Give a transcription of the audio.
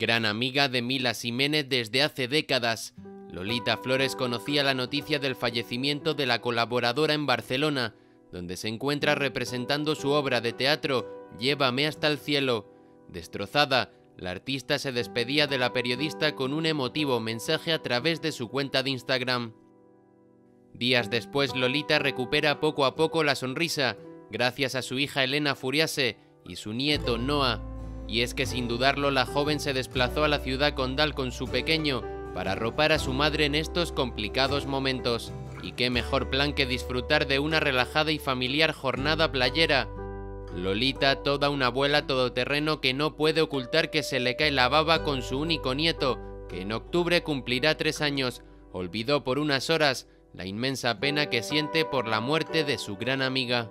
Gran amiga de Mila Jiménez desde hace décadas, Lolita Flores conocía la noticia del fallecimiento de la colaboradora en Barcelona, donde se encuentra representando su obra de teatro Llévame hasta el cielo. Destrozada, la artista se despedía de la periodista con un emotivo mensaje a través de su cuenta de Instagram. Días después, Lolita recupera poco a poco la sonrisa, gracias a su hija Elena Furiase y su nieto Noah. Y es que sin dudarlo la joven se desplazó a la ciudad condal con su pequeño para arropar a su madre en estos complicados momentos. Y qué mejor plan que disfrutar de una relajada y familiar jornada playera. Lolita, toda una abuela todoterreno que no puede ocultar que se le cae la baba con su único nieto, que en octubre cumplirá tres años, olvidó por unas horas la inmensa pena que siente por la muerte de su gran amiga.